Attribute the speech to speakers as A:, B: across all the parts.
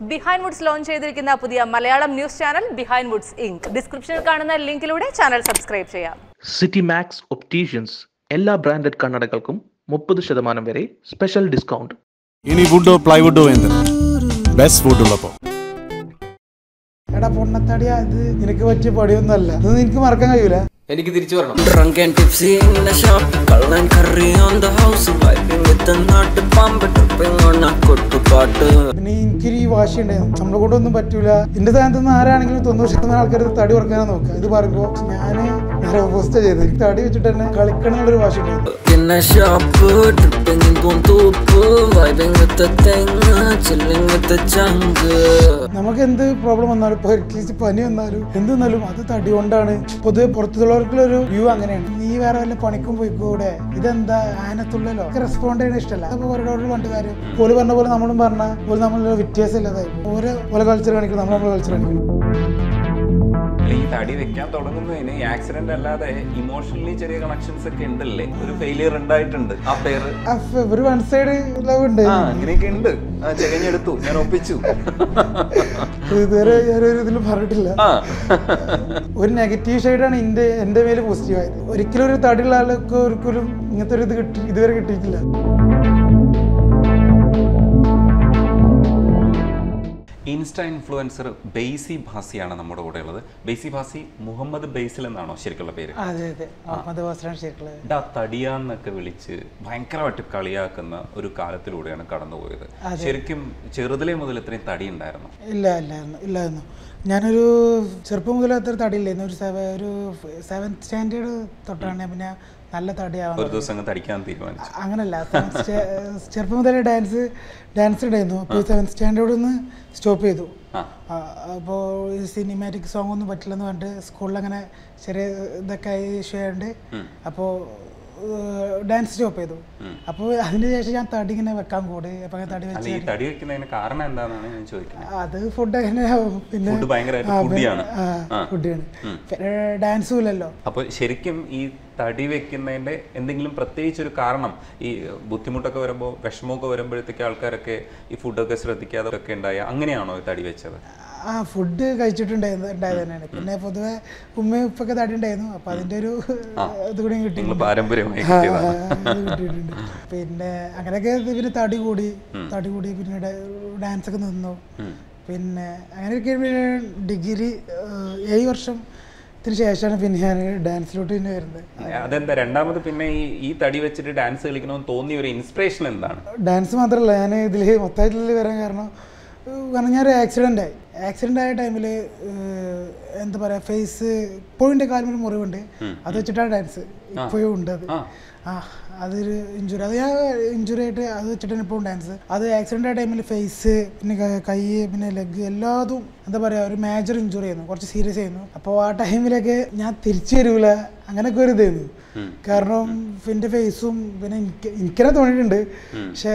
A: Behind Woods launch ചെയ്തിരിക്കുന്ന പുതിയ Malayalam news channel Behindwoods Ink ഡിസ്ക്രിപ്ഷനിൽ കാണുന്ന ലിങ്കിലൂടെ ചാനൽ സബ്സ്ക്രൈബ് ചെയ്യാം.
B: സിറ്റി മാക്സ് ഒപ്റ്റീഷ്യൻസ് എല്ലാ ബ്രാൻഡഡ് കണ്ണടകൾക്കും മുപ്പത് ശതമാനം വരെ സ്പെഷ്യൽ ഡിസ്കൗണ്ട്
C: ഇനി വുഡോ പ്ലൈവുഡോ എന്ത്? ബെസ്റ്റ് വുഡ് ഉള്ളപ്പോ.
D: എടാ പൊണ്ണത്തടിയാ ഇത് നിനക്ക് പറ്റിയ പടിയൊന്നുമല്ല. ഇത് നിനക്ക് മറക്കാൻ കഴിയൂല.
E: എനിക്ക് തിരിച്ചു വരണം.
F: Drunk and tipsy in the shop, Kallan curry on the house, vibing with the nut, pump tripping on a കൊട്ടു പാട്ട്
D: പിന്നെ എനിക്കൊരു ഈ വാശി ഉണ്ടായിരുന്നു നമ്മളെ കൊണ്ടൊന്നും പറ്റൂല. എന്റെ സ്ഥാനത്ത് നിന്ന് ആരാണെങ്കിലും തൊണ്ണൂറ് ശതമാനം ആൾക്കാർ തടി കുറക്കാനാ നോക്കുക. ഇത് പറയുമ്പോൾ ഞാൻ നേരെ ഓപ്പോസിറ്റ് തടി വെച്ചിട്ട് തന്നെ കളിക്കണം എന്നുള്ളൊരു വാശി ഉണ്ടായിരുന്നു
F: In a shop,
D: നമുക്ക് എന്ത് പ്രോബ്ലം വന്നാലും അറ്റ്ലീസ്റ്റ് പനി വന്നാലും എന്ത് വന്നാലും അത് തടി കൊണ്ടാണ്. പൊതുവെ പുറത്തുള്ളവർക്കുള്ള ഒരു വ്യൂ അങ്ങനെയാണ്. നീ വേറെ വല്ല പണിക്കും പോയിക്കൂടെ? ഇതെന്താ? ആനത്തുള്ളല്ലോ റെസ്പോണ്ട് ചെയ്യണ ഇഷ്ടമല്ല അപ്പൊ ഓരോട് പണ്ട് കാര്യം. ഓൽ പറഞ്ഞ പോലെ നമ്മളും പറഞ്ഞ പോലെ നമ്മളൊരു വ്യത്യാസം ഇല്ലാതായി. ഓരോ ഓരോ കൾച്ചർ നമ്മൾ നമ്മളെ കൾച്ചർ കാണിക്കണം
G: ഈ തടി വെക്കാൻ തുടങ്ങുന്നതിന് ആക്സിഡന്റ് അല്ലാതെ ഇമോഷണലി ചെറിയ കണക്ഷൻസ് ഒക്കെ ഉണ്ടല്ലേ? ഒരു ഫെയിലിയർ ഉണ്ടായിട്ടുണ്ട്. ആ പേര്
D: ഒരു വൺ സൈഡ് ലവ് ഉണ്ട്.
G: ആ അങ്ങനെയൊക്കെ ഉണ്ട്. ആ ചെകഞ്ഞെടുത്തു ഞാൻ ഒപ്പിച്ചു.
D: ഇതുവരെ ഞാനൊരു ഇതിൽ പറഞ്ഞിട്ടില്ല. ഒരു നെഗറ്റീവ് ഷെയ്ഡാണ് എന്റെ എന്റെ മേലെ പോസിറ്റീവ് ആയത്. ഒരിക്കലും ഒരു തടിയുള്ള ആൾക്ക് ഒരിക്കലും ഇങ്ങനത്തെ ഒരു ഇത് കിട്ടി ഇതുവരെ കിട്ടിയിട്ടില്ല.
G: ഇൻസ്റ്റ ഇൻഫ്ലുവൻസർ ബെയ്സി ഭാസിയാണ് നമ്മുടെ കൂടെ ഉള്ളത് ബെയ്സി ഭാസി മുഹമ്മദ് ബെയ്സിൽ എന്നാണോ ശരിക്കുള്ള പേര്? ഡാ തടിയാന്നൊക്കെ വിളിച്ച് ഭയങ്കരമായിട്ട് കളിയാക്കുന്ന ഒരു കാലത്തിലൂടെയാണ് കടന്നുപോയത്. ശരിക്കും ചെറുതിലെ മുതൽ ഇത്രയും തടി ഉണ്ടായിരുന്നു?
D: ഇല്ല ഇല്ലായിരുന്നു ഇല്ലായിരുന്നു. ഞാനൊരു ചെറുപ്പം മുതൽ അത്ര തടിയില്ലായിരുന്നു. ഒരു സെവൻ ഒരു സെവൻത് സ്റ്റാൻഡേർഡ് തൊട്ടാണ് പിന്നെ നല്ല തടിയാവാൻ
G: ഒരു ദിവസം തടിക്കാൻ തീരുമാനിച്ചു.
D: അങ്ങനല്ല ചെറുപ്പം മുതലേ ഡാൻസ് ഡാൻസ് ഉണ്ടായിരുന്നു അപ്പോൾ സെവൻത് സ്റ്റാൻഡേർഡിൽ നിന്ന് സ്റ്റോപ്പ് ചെയ്തു. അപ്പോൾ സിനിമാറ്റിക് സോങ് ഒന്നും പറ്റില്ലെന്ന് പറഞ്ഞിട്ട് സ്കൂളിൽ അങ്ങനെ ചെറിയ ഇതൊക്കെ ആയി ഇഷ്യൂ ആയതുകൊണ്ട് അപ്പോൾ ഡാൻസ് സ്റ്റോപ്പ് ചെയ്തു. അപ്പോൾ അതിന് ശേഷം ഞാൻ തടി ഇങ്ങനെ വെക്കാൻ കൂടി. അപ്പം തടി വെച്ച്
G: തടി വെക്കുന്നതിന് കാരണം എന്താണെന്നാണ് ഞാൻ ചോദിക്കുന്നത്.
D: അത് ഫുഡ് അങ്ങനെ പിന്നെ
G: ഫുഡ് ഭയങ്കരമായിട്ട് ഫുഡിയാണ്.
D: ഫുഡിയാണ് ഡാൻസും ഇല്ലല്ലോ.
G: അപ്പോൾ ശരിക്കും ഈ തടി വെക്കുന്നതിന്റെ എന്തെങ്കിലും പ്രത്യേകിച്ച് ഒരു കാരണം? ഈ ബുദ്ധിമുട്ടൊക്കെ വരുമ്പോൾ വിഷമമൊക്കെ വരുമ്പോഴത്തേക്ക് ആൾക്കാരൊക്കെ ഈ ഫുഡൊക്കെ ശ്രദ്ധിക്കാതെ ഒക്കെ ഉണ്ടായ അങ്ങനെയാണോ ഈ തടി വെച്ചത്?
D: ആ ഫുഡ് കഴിച്ചിട്ടുണ്ടായിരുന്നു ഉണ്ടായത് തന്നെയാണ് പിന്നെ പൊതുവെ ഉമ്മയും ഉപ്പൊക്കെ തടി ഉണ്ടായിരുന്നു. അപ്പൊ അതിന്റെ ഒരു ഇത് കൂടി കിട്ടി
G: പാരമ്പര്യമായി
D: കിട്ടിയിട്ടുണ്ട്. പിന്നെ അങ്ങനെയൊക്കെ പിന്നെ തടി കൂടി തടി കൂടി പിന്നെ ഡാൻസ് ഒക്കെ നിന്നു. പിന്നെ അങ്ങനെയൊക്കെ ഡിഗ്രി ഏഴ് ഏഴ് വർഷത്തിന് ശേഷമാണ് പിന്നെ ഞാൻ ഡാൻസിലോട്ട് വരുന്നത്.
G: അതെന്താ രണ്ടാമത് പിന്നെ ഈ ഈ തടി വെച്ചിട്ട് ഡാൻസ് കളിക്കണമെന്ന് തോന്നിയ ഒരു ഇൻസ്പിറേഷൻ എന്താണ്?
D: ഡാൻസ് മാത്രമല്ല ഞാൻ ഇതിൽ മൊത്തത്തിൽ വരാൻ കാരണം കാരണം ഞാനൊരു ആക്സിഡന്റ് ആയി. ആക്സിഡന്റ് ആയ ടൈമിൽ എന്താ പറയുക ഫേസ് ഇപ്പോഴും എന്റെ കാലിൽ മുറിവുണ്ട്. അത് വെച്ചിട്ടാണ് ഡാൻസ്. ഇപ്പോഴും ഉണ്ട് അത്.
G: ആ.
D: അതൊരു ഇഞ്ചുറി അത് ഞാൻ ഇഞ്ചുറി ആയിട്ട് അത് വെച്ചിട്ടാണ് ഇപ്പോൾ ഡാൻസ് അത് ആക്സിഡന്റ് ആയ ടൈമിൽ ഫേസ് പിന്നെ കൈ പിന്നെ ലെഗ് എല്ലാതും എന്താ പറയുക ഒരു മേജർ ഇഞ്ചുറി ആയിരുന്നു. കുറച്ച് സീരിയസ് ആയിരുന്നു. അപ്പോൾ ആ ടൈമിലൊക്കെ ഞാൻ തിരിച്ചു വരൂല. അങ്ങനെയൊക്കെ ഒരു ഇതായിരുന്നു. കാരണം എന്റെ ഫേസും പിന്നെ എനിക്ക് എനിക്കെന്നെ തോന്നിയിട്ടുണ്ട്. പക്ഷേ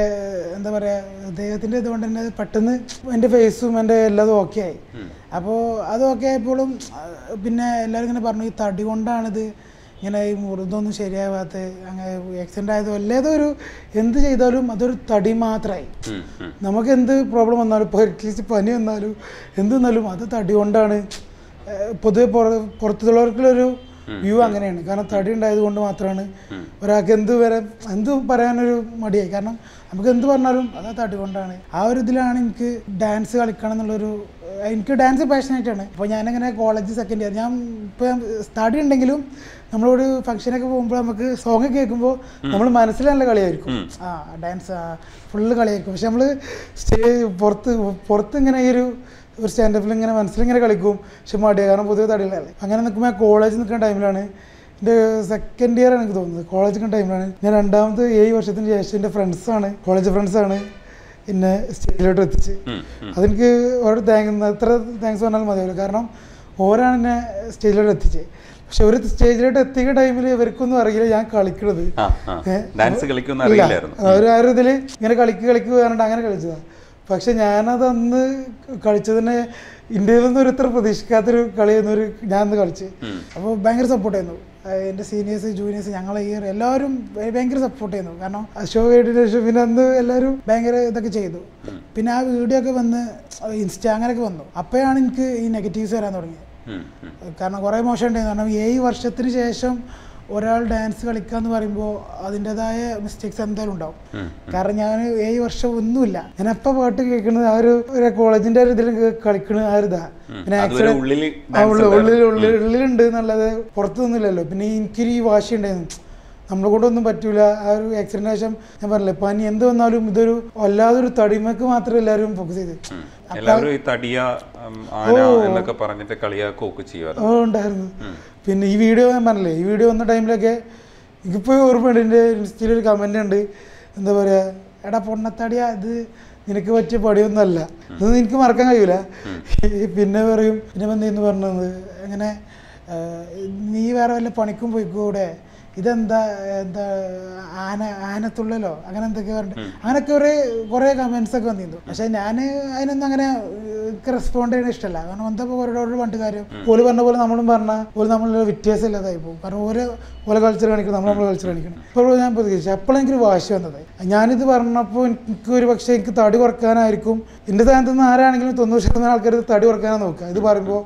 D: എന്താ പറയുക ദൈവത്തിന്റെ ഇതുകൊണ്ട് തന്നെ പെട്ടെന്ന് എന്റെ ഫേസും എന്റെ എല്ലാതും ഓക്കെ ആയി. അപ്പോൾ അത് ഓക്കെ ആയപ്പോഴും പിന്നെ എല്ലാവരും ഇങ്ങനെ പറഞ്ഞു ഈ തടി കൊണ്ടാണിത് ഇങ്ങനെ ഈ മുറിതൊന്നും ശരിയാവാത്ത അങ്ങനെ ആക്സിഡന്റ് ആയതോ അല്ലേതോ ഒരു എന്ത് ചെയ്താലും അതൊരു തടി മാത്രമായി നമുക്ക് എന്ത് പ്രോബ്ലം വന്നാലും ഇപ്പോൾ അറ്റ്ലീസ്റ്റ് പനി വന്നാലും എന്ത് വന്നാലും അത് തടി കൊണ്ടാണ്. പൊതുവെ പുറ പുറത്തുള്ളവർക്കുള്ളൊരു വ്യൂ അങ്ങനെയാണ്. കാരണം തടി ഉണ്ടായത് കൊണ്ട് മാത്രമാണ് ഒരാൾക്ക് എന്ത് വരെ എന്ത് പറയാനൊരു മടിയായി. കാരണം നമുക്ക് എന്ത് പറഞ്ഞാലും അത് തടി കൊണ്ടാണ്. ആ ഒരു ഇതിലാണ് എനിക്ക് ഡാൻസ് കളിക്കണം എന്നുള്ളൊരു എനിക്ക് ഡാൻസ് പാഷനായിട്ടാണ് അപ്പോൾ ഞാനിങ്ങനെ കോളേജ് സെക്കൻഡ് ഇയർ ഞാൻ ഇപ്പം തടി ഉണ്ടെങ്കിലും നമ്മളൊരു ഫംഗ്ഷനൊക്കെ പോകുമ്പോൾ നമുക്ക് സോങ് കേൾക്കുമ്പോൾ നമ്മൾ മനസ്സിൽ നല്ല കളിയായിരിക്കും. ആ ഡാൻസ് ഫുള്ള് കളിയായിരിക്കും. പക്ഷെ നമ്മൾ സ്റ്റേജ് പുറത്ത് പുറത്ത് ഇങ്ങനെ ഈ ഒരു ഒരു സ്റ്റാൻഡപ്പിൽ ഇങ്ങനെ മനസ്സിലിങ്ങനെ കളിക്കും. പക്ഷെ മടിയ. കാരണം പൊതുവെ തടിയിലല്ലേ അങ്ങനെ നിൽക്കുമ്പോൾ കോളേജ് നിൽക്കുന്ന ടൈമിലാണ് എന്റെ സെക്കൻഡ് ഇയർ എനിക്ക് തോന്നുന്നത്. കോളേജ് നിൽക്കുന്ന ടൈമിലാണ് ഞാൻ രണ്ടാമത് ഏഴ് വർഷത്തിന് ശേഷം എന്റെ ഫ്രണ്ട്സാണ് കോളേജ് ഫ്രണ്ട്സാണ് എന്നെ സ്റ്റേജിലോട്ട് എത്തിച്ച്. അതെനിക്ക് ഓരോ താങ്ക് എത്ര താങ്ക്സ് പറഞ്ഞാലും മതിയാവില്ല. കാരണം ഓരാണ് എന്നെ സ്റ്റേജിലോട്ട് എത്തിച്ചത് പക്ഷെ ഒരു സ്റ്റേജിലോട്ട് എത്തിയ ടൈമിൽ ഇവർക്കൊന്നും അറിയില്ല ഞാൻ കളിക്കണത്?
G: ഡാൻസ്.
D: അവർ ആ ഒരു ഇതിൽ ഇങ്ങനെ കളിക്ക് കളിക്കുക പറഞ്ഞിട്ട് അങ്ങനെ കളിച്ചതാണ് പക്ഷെ ഞാനത് അന്ന് കളിച്ചതിനെ ഇന്ത്യയിൽ നിന്ന് ഒരു ഇത്ര പ്രതീക്ഷിക്കാത്തൊരു കളിയായിരുന്നു ഒരു ഞാൻ അന്ന് കളിച്ച് അപ്പോൾ ഭയങ്കര സപ്പോർട്ട് ചെയ്യുന്നു എന്റെ സീനിയേഴ്സ് ജൂനിയേഴ്സ് ഞങ്ങളെ ഈ എല്ലാവരും ഭയ- ഭയങ്കര സപ്പോർട്ട് ചെയ്യുന്നു കാരണം അശോക് ഷോ കേട്ടതിന് ശേഷം പിന്നെ അന്ന് എല്ലാവരും ഭയങ്കര ഇതൊക്കെ ചെയ്തു. പിന്നെ ആ വീഡിയോ ഒക്കെ വന്ന് ഇൻസ്റ്റ അങ്ങനെയൊക്കെ വന്നു. അപ്പോഴാണ് എനിക്ക് ഈ നെഗറ്റീവ്സ് വരാൻ തുടങ്ങിയത്. കാരണം കുറേ മോശം ഉണ്ടായിരുന്നു കാരണം ഏഴ് വർഷത്തിന് ശേഷം ഒരാൾ ഡാൻസ് കളിക്കുക എന്ന് പറയുമ്പോൾ അതിന്റെതായ മിസ്റ്റേക്സ് എന്തായാലും ഉണ്ടാവും. കാരണം ഞാൻ ഏഴ് വർഷം ഒന്നുമില്ല. ഞാൻ അപ്പം പാട്ട് കേൾക്കുന്നത് ആ ഒരു കോളേജിന്റെ കോളേജിന്റെ ഒരു ഇതിൽ കളിക്കണ ആ ഒരു ഇതാ. പിന്നെ ഉള്ളിൽ ഉള്ളിൽ ഉള്ളിലുണ്ട് എന്നുള്ളത് പുറത്തു നിന്നില്ലല്ലോ. പിന്നെ എനിക്കൊരു ഈ വാശി ഉണ്ടായിരുന്നു. നമ്മളെ കൊണ്ടൊന്നും പറ്റൂല. ആ ഒരു ആക്സിഡന്റ് ശേഷം ഞാൻ പറഞ്ഞില്ല പനി എന്ത് വന്നാലും ഇതൊരു വല്ലാതൊരു തടിമക്ക് മാത്രം എല്ലാവരും ഫോക്കസ് ചെയ്ത്.
G: എല്ലാവരും ഈ തടിയ ഉം, എന്നൊക്കെ പറഞ്ഞിട്ട് കളിയാക്കുകയൊക്കെ ചെയ്യുമായിരുന്നു
D: ഓ ഉണ്ടായിരുന്നു. പിന്നെ ഈ വീഡിയോ ഞാൻ പറഞ്ഞില്ലേ ഈ വീഡിയോ വന്ന ടൈമിലൊക്കെ എനിക്കിപ്പോൾ ഓർമ്മയുണ്ട് എന്റെ ഇൻസ്റ്റയിൽ ഒരു കമന്റ് ഉണ്ട്. എന്താ പറയുക എടാ പൊണ്ണത്തടിയ ഇത് നിനക്ക് പറ്റിയ പടിയൊന്നുമല്ല. ഇതൊന്നും എനിക്ക് മറക്കാൻ കഴിയൂല. പിന്നെ പറയും പിന്നെ എന്തെന്ന് പറഞ്ഞത്? അങ്ങനെ നീ വേറെ വല്ല പണിക്കും പോയിക്കൂടെ? ഇതെന്താ എന്താ ആന ആനത്തുള്ളലോ? അങ്ങനെ എന്തൊക്കെ പറഞ്ഞിട്ട് അങ്ങനെയൊക്കെ കുറേ കുറേ കമൻസ് ഒക്കെ വന്നിരുന്നു. പക്ഷെ ഞാൻ അതിനൊന്നും അങ്ങനെ റെസ്പോണ്ട് ചെയ്യണ ഇഷ്ടമല്ല കാരണം എന്താ ഓരോട് പണ്ട് കാര്യം? ഓൽ പറഞ്ഞ പോലെ നമ്മളും പറഞ്ഞ ഓൽ നമ്മളുടെ വ്യത്യാസം ഇല്ലാതായി പോകും. കാരണം ഓരോ ഓരോ കൾച്ചർ കാണിക്കണം നമ്മൾ നമ്മളെ കൾച്ചർ കാണിക്കണം. ഇപ്പോൾ ഞാൻ പ്രതികരിച്ചു അപ്പോഴും എനിക്കൊരു വാശി വന്നത്. ഞാനിത് പറഞ്ഞപ്പോൾ എനിക്ക് ഒരു പക്ഷേ എനിക്ക് തടി കുറക്കാനായിരിക്കും എന്റെ സ്ഥാനത്ത് നിന്ന് ആരാണെങ്കിലും തൊണ്ണൂറ് ശതമാനം ആൾക്കാർ തടി കുറക്കാനാണ് നോക്കുക. ഇത് പറയുമ്പോൾ